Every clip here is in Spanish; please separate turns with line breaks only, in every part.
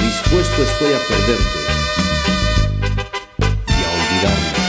dispuesto estoy a perderte y a olvidarme.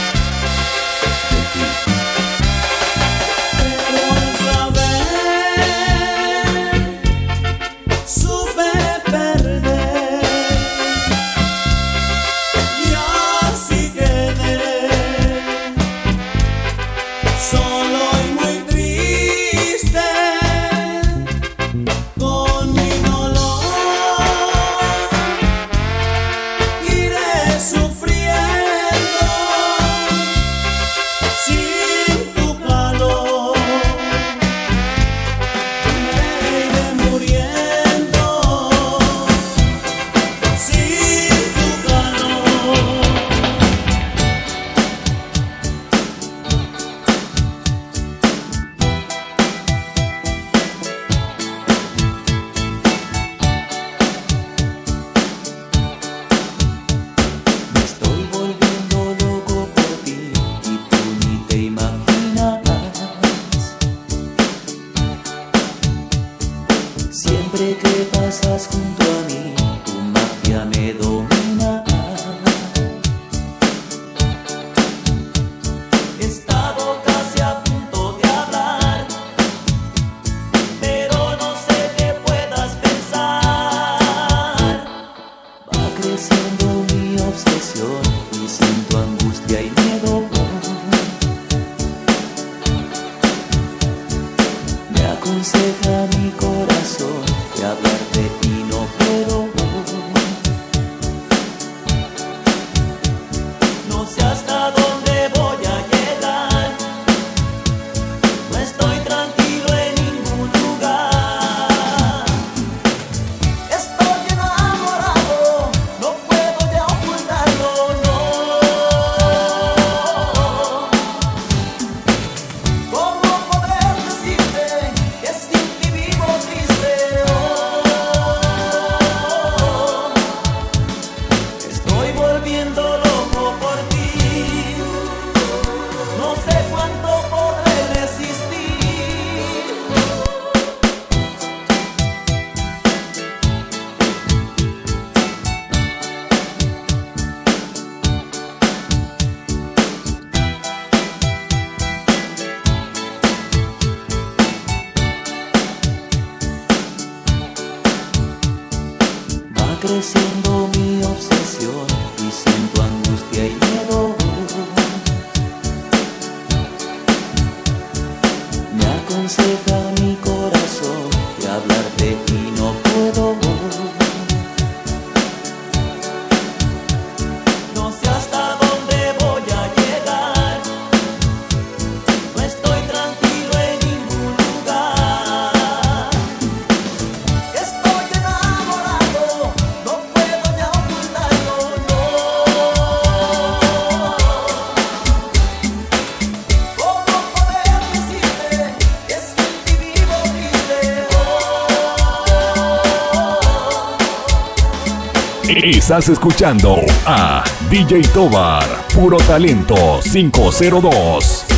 Estás escuchando a DJ Tobar, puro talento 502.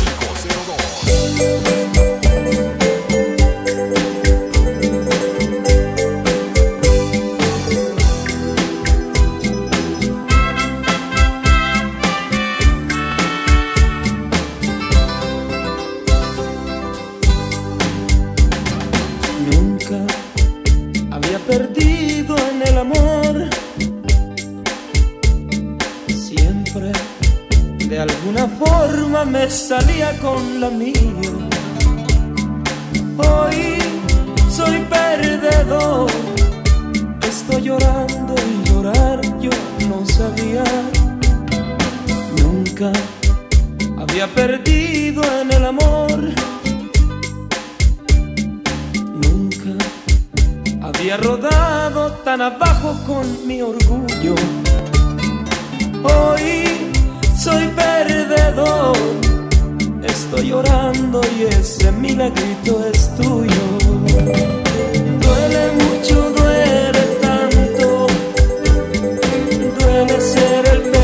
alguna forma me salía con la mía. Hoy soy perdedor, estoy llorando y llorar yo no sabía. Nunca había perdido en el amor. Nunca había rodado tan abajo con mi orgullo. Hoy soy perdedor. Estoy llorando y ese milagrito es tuyo. Duele mucho, duele tanto. Duele ser el perdedor.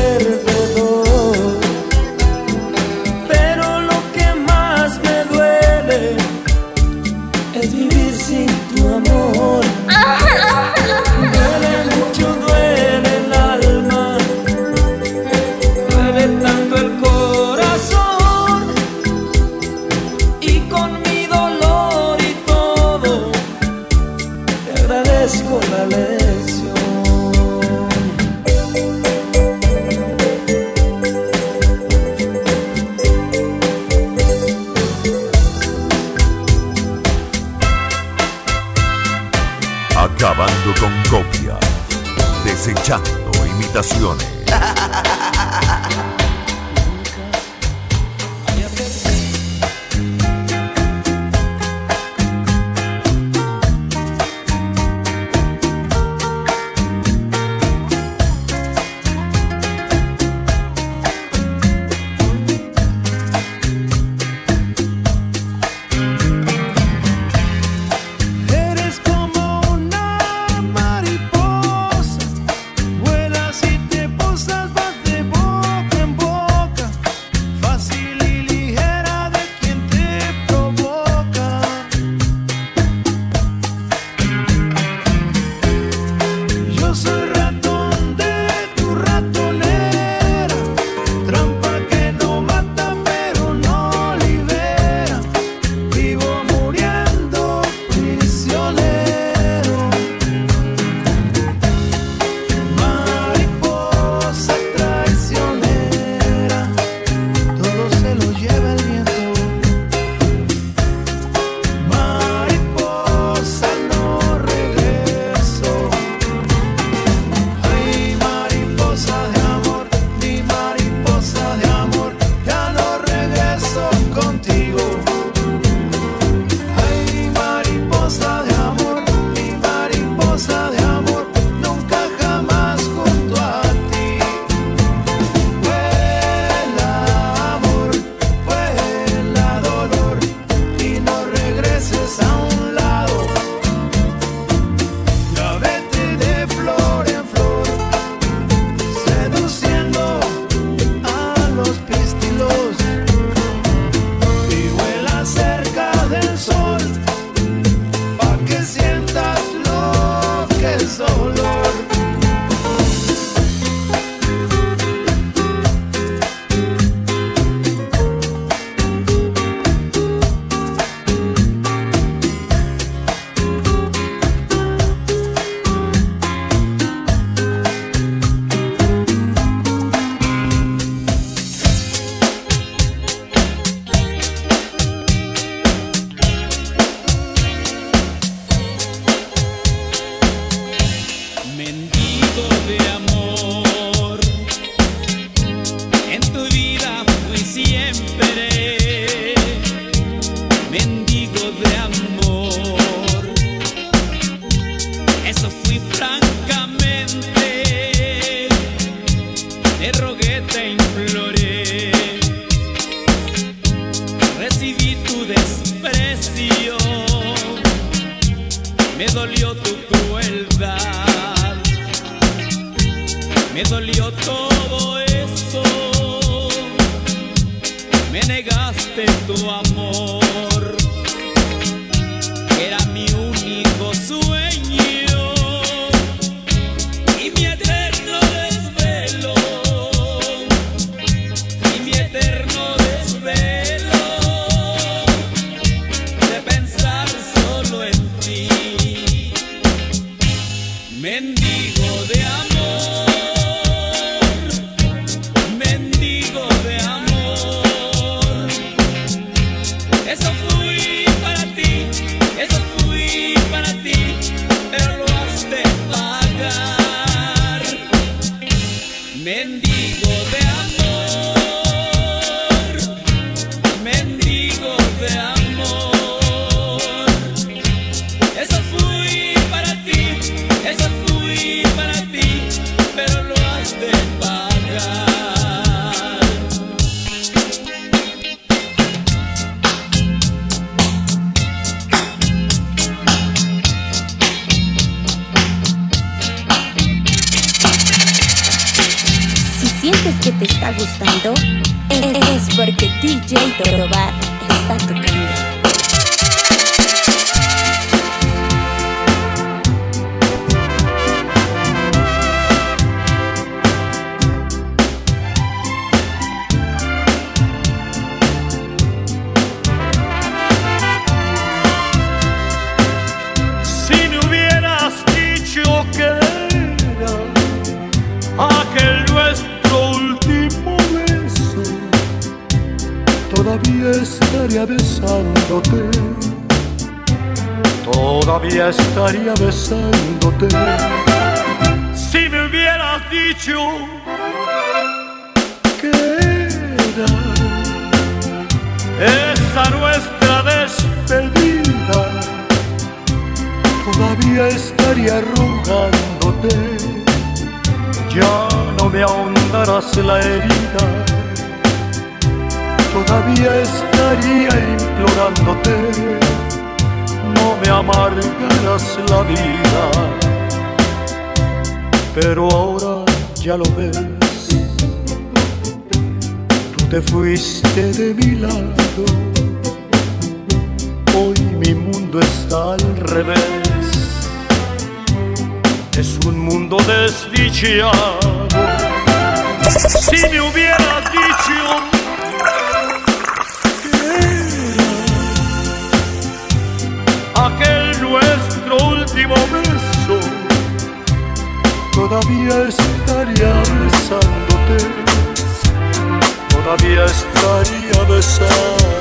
Si me hubieras dicho que era esa nuestra despedida, todavía estaría rogándote. Ya no me ahondarás la herida, todavía estaría implorándote no me amargarás la vida. Pero ahora ya lo ves, tú te fuiste de mi lado. Hoy mi mundo está al revés, es un mundo desdichado. Si me hubieras dicho nuestro último beso, todavía estaría besándote, todavía estaría besándote.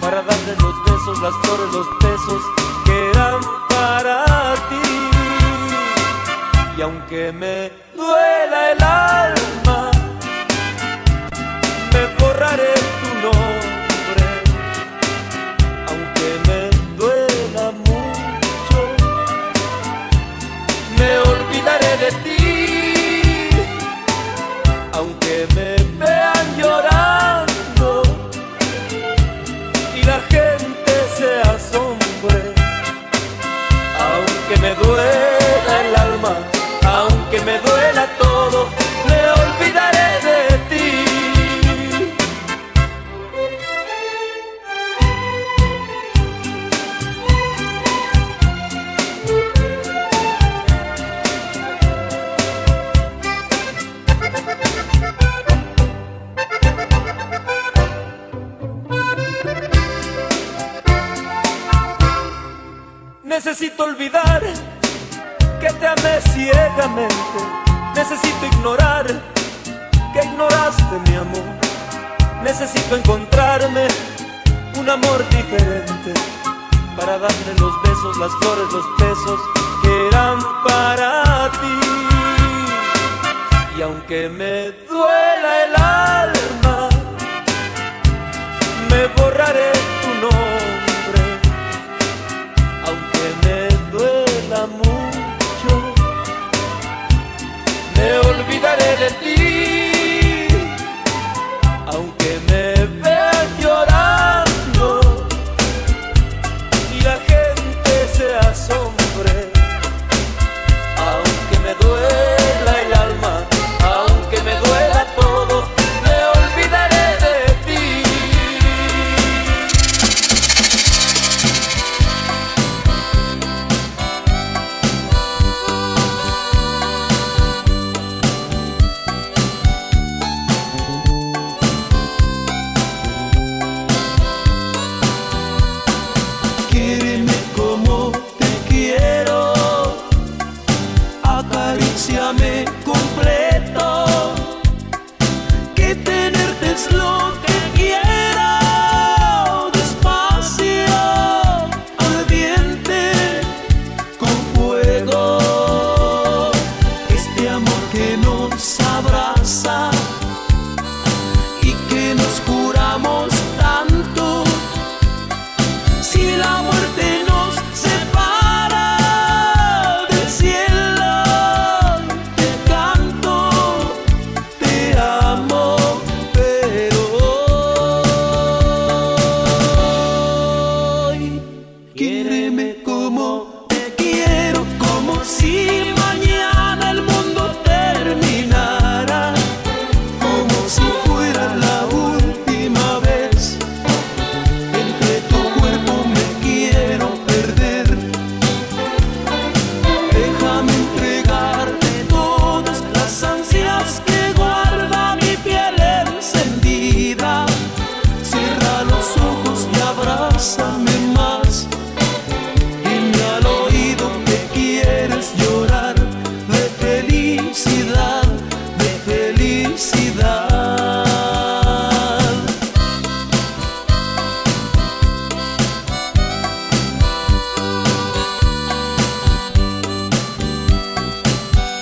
para darte los besos, las flores, los besos que eran para ti. Y aunque me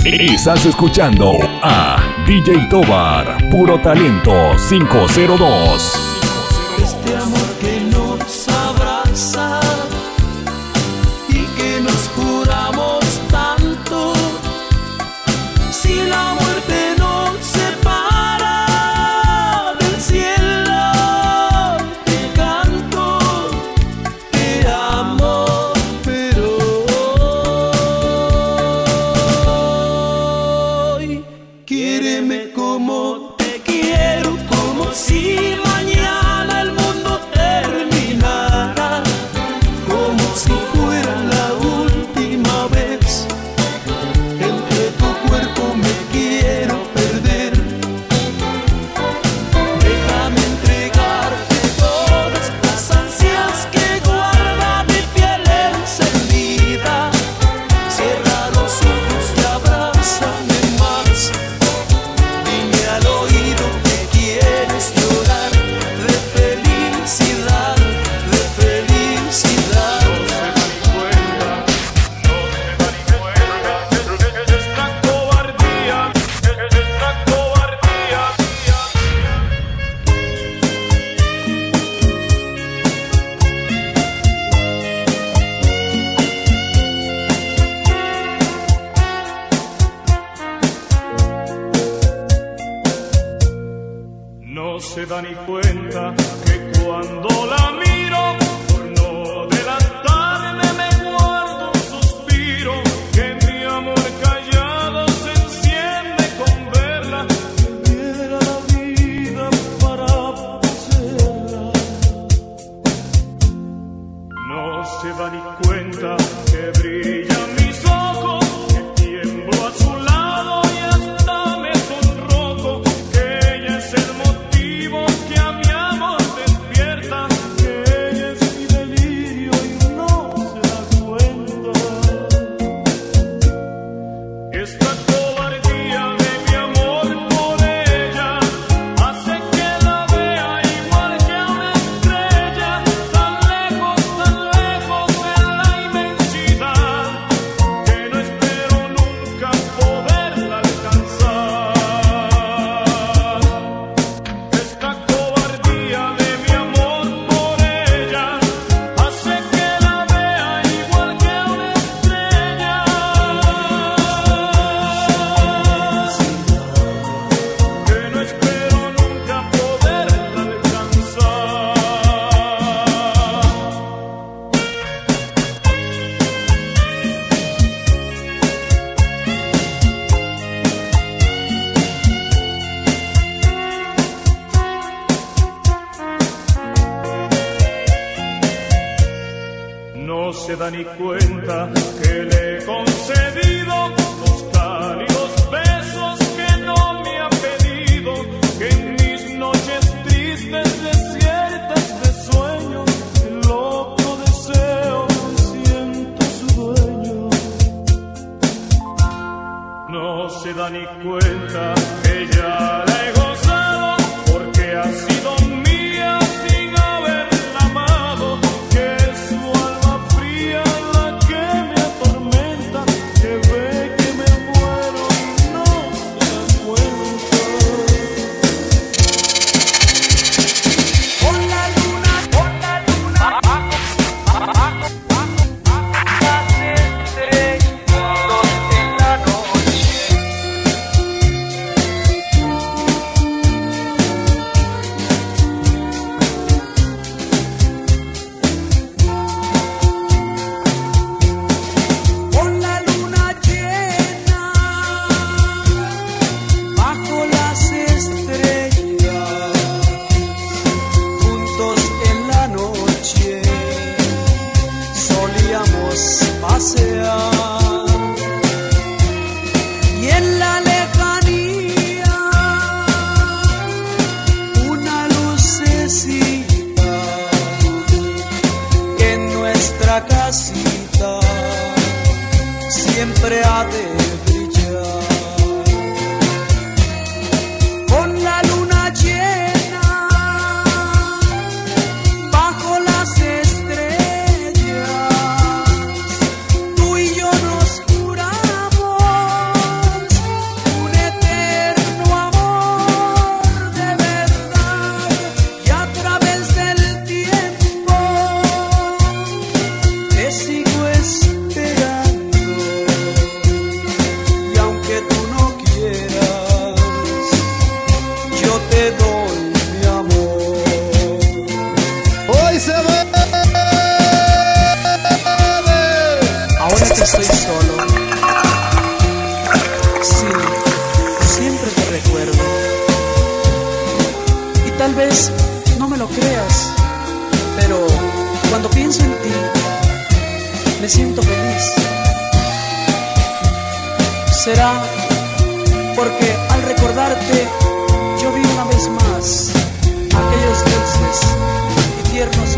Estás escuchando a DJ Tobar, puro talento 502.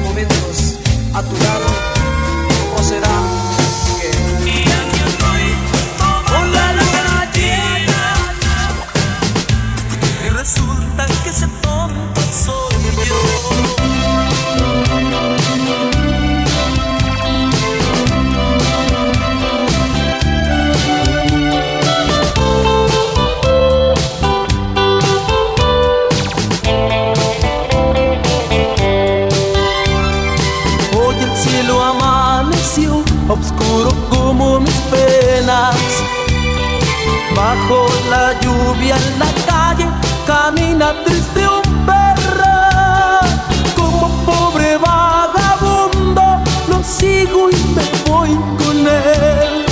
Momentos a tu lado. ¿O será
Bajo la lluvia en la calle camina triste un perro. Como pobre vagabundo lo sigo y me voy con él.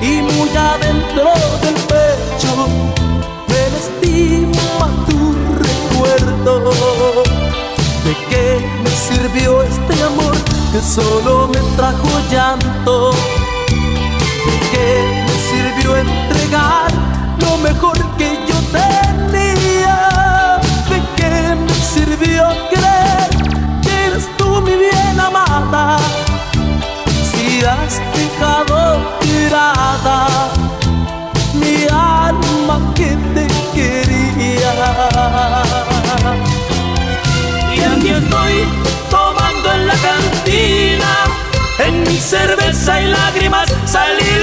Y muy adentro del pecho me lastima tu recuerdo. ¿De qué me sirvió este amor que solo me trajo llanto? ¿De qué me sirvió lo mejor que yo tenía? ¿De qué me sirvió creer que eres tú mi bien amada? Si has dejado tirada mi alma que te quería. Y aquí estoy tomando en la cantina, en mi cerveza y lágrimas salí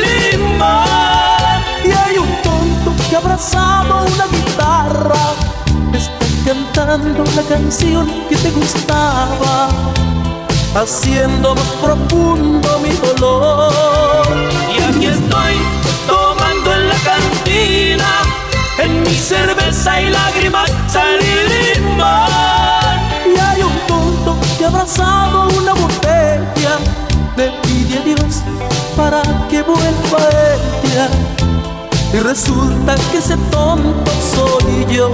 una guitarra está cantando la canción que te gustaba, haciendo más profundo mi dolor. Y aquí estoy tomando en la cantina, en mi cerveza y lágrimas salí limón. Y hay un tonto que abrazado una botella le pide a Dios para que vuelva ella. Y resulta que ese tonto soy yo.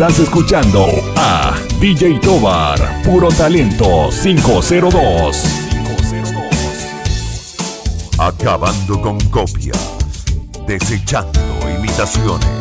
Estás escuchando a DJ Tobar, puro talento 502. 502.
Acabando con copias, desechando imitaciones